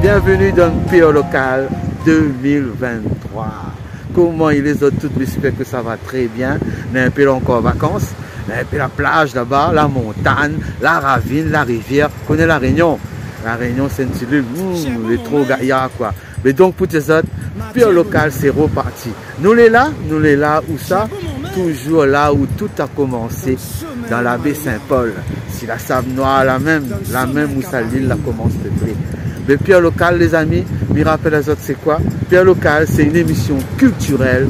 Bienvenue dans Pire Local 2023. Comment il les autres toutes j'espère que ça va très bien. On est un peu encore en vacances. On a un peu la plage là-bas, la montagne, la ravine, la rivière. On connaît la Réunion. La Réunion, c'est une cellule, mmh, est trop gaillard quoi. Mais donc pour les autres, Pire Local, c'est reparti. Nous les là, nous les là, où ça? Toujours là où tout a commencé, dans la baie Saint-Paul. Si la sable noire, la même, la même où ça l'île a commencé de mais Pierre Local, les amis, me rappelle les autres, c'est quoi? Pierre Local, c'est une émission culturelle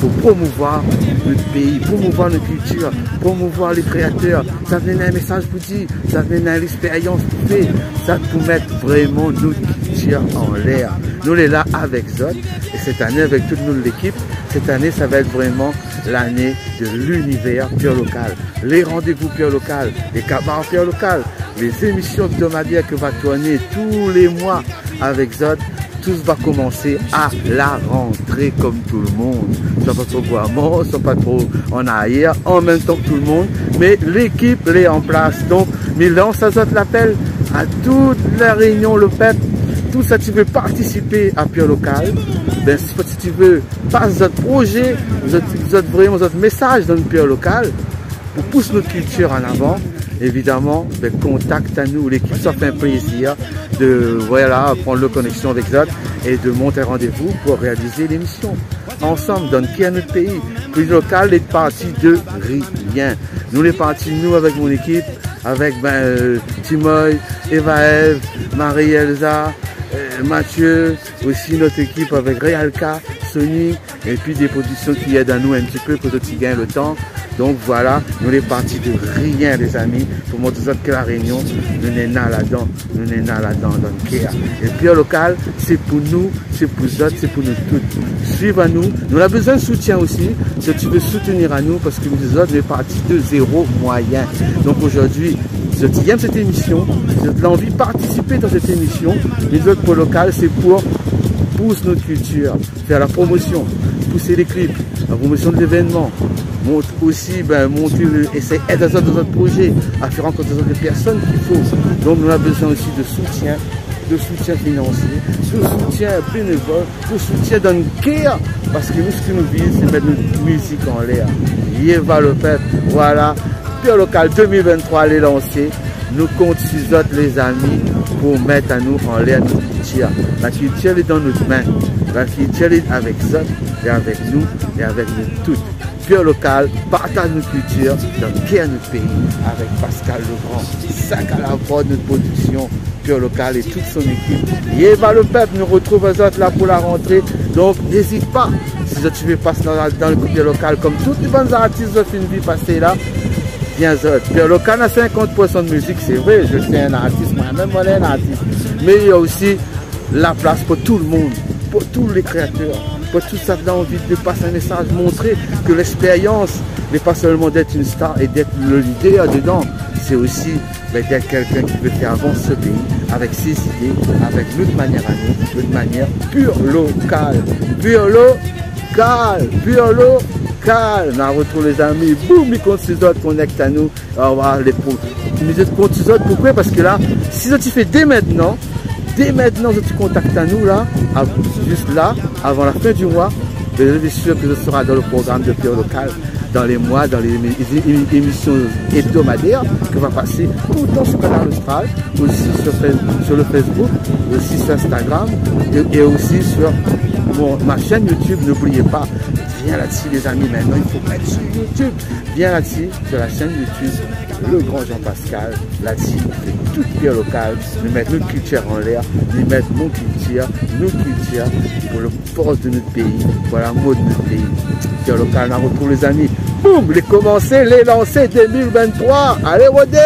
pour promouvoir notre pays, promouvoir notre culture, promouvoir les créateurs. Ça venait un message pour dire, ça venait une expérience pour faire, ça pour mettre vraiment notre culture en l'air. Nous, est là avec Zot, et cette année, avec toute notre équipe, cette année, ça va être vraiment l'année de l'univers Pierre Local. Les rendez-vous Pierre Local, les cabarets Pierre Local, les émissions hebdomadaires que va tourner tous les mois avec Zod, tout va commencer à la rentrée comme tout le monde. Soit pas trop gourmand, soit pas trop en arrière, en même temps que tout le monde. Mais l'équipe est en place. Donc, Milan, ça Zod l'appel à toute la réunion, le peuple. Tout ça, tu veux participer à Pure Local. Ben, si tu veux passer votre projet, votre, vraiment votre message dans le Pure Local, pour pousser notre culture en avant, évidemment, ben, contacte à nous. L'équipe, ça fait un plaisir de voilà, prendre le connexion avec Zot et de monter rendez-vous pour réaliser l'émission. Ensemble, dans qui à notre pays? Plus local est parti de rien. Nous, les partis, nous, avec mon équipe, avec ben, euh, Timoy, Eva-Eve, Marie-Elsa, euh, Mathieu, aussi notre équipe avec Realka, Sony, et puis des productions qui aident à nous un petit peu pour que tu gagnes le temps. Donc voilà, nous les partis de rien les amis, pour montrer que la réunion, nous n'est pas là-dedans, nous n'est pas là-dedans, dans le Kéa. Et puis local, c'est pour nous, c'est pour nous autres, c'est pour nous toutes. Suivez à nous, nous avons besoin de soutien aussi, si tu veux soutenir à nous, parce que nous autres, nous sommes partis de zéro moyen. Donc aujourd'hui, je tiens cette émission, j'ai l'envie de participer dans cette émission. Les autres pour local, c'est pour pousser notre culture, faire la promotion, pousser les clips, la promotion de l'événement, montre aussi, ben, monter, essayer d'aider dans notre projet, à faire rencontrer des personnes qu'il faut. Donc nous avons besoin aussi de soutien, de soutien financier, de soutien bénévole, de soutien le cœur, parce que nous, ce qui nous vise, c'est mettre notre musique en l'air. va le peuple, voilà. Pure Local 2023 est lancé. Nous comptons sur les amis pour mettre à nous en l'air notre culture. La culture est dans notre main. La culture est avec ça, et avec nous, et avec nous toutes. Pure local, partage nos cultures dans quel notre pays avec Pascal Legrand, sac à la voix de notre production, Pure local et toute son équipe. Et va le peuple, nous retrouve autres là pour la rentrée. Donc n'hésite pas, si tu veux passer dans, le Pure local comme toutes les bonnes artistes de une vie passée là, local a 50% de musique, c'est vrai, je suis un artiste, moi-même moi un artiste. Mais il y a aussi la place pour tout le monde, pour tous les créateurs pour tout ça a envie de passer un message, montrer que l'expérience n'est pas seulement d'être une star et d'être le leader dedans, c'est aussi ben, d'être quelqu'un qui veut faire avancer ce pays avec ses idées, avec notre manière à nous, notre manière pure locale, pure locale, pure locale. On retrouve les amis, boum, les autres connectent à nous, on va les comptes autres, pourquoi? Parce que là, si tu fais dès maintenant, dès maintenant tu contactes à nous là, juste là, avant la fin du mois, je suis sûr que ce sera dans le programme de Pierre Local, dans les mois, dans les émissions hebdomadaires que va passer temps sur canal Austral, aussi sur, le Facebook, aussi sur Instagram et, aussi sur ma chaîne YouTube. N'oubliez pas, viens là-dessus les amis, maintenant il faut mettre sur YouTube. Viens là-dessus, sur la chaîne YouTube le grand Jean-Pascal, là-dessus, toute pierre locale, nous mettre notre culture en l'air, nous mettre nos culture, nos cultures pour le force de notre pays, pour la mode de notre pays. Pierre local, on retrouve les amis. Boum, les commencer, les lancer 2023. Allez, Rodé